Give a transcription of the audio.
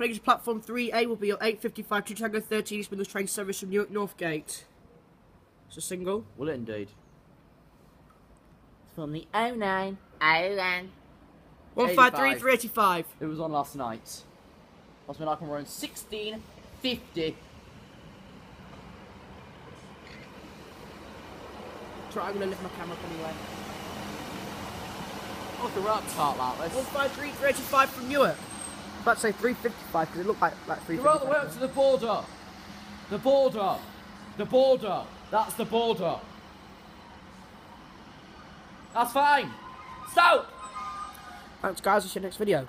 Playing to platform 3A will be your 8.55 to Tango 13 East Midlands train service from Newark Northgate. It's a single. Will it indeed? It's from the 09. 09. 153 385. It was on last night. Must be like around 1650. Try, I'm going to lift my camera up anyway. Look, we're up top like this. 153 385 from Newark. About to say 355 because it looked like, like You're all the way up to the border. The border. The border. That's the border. That's fine. Stop! Thanks guys, I'll see you next video.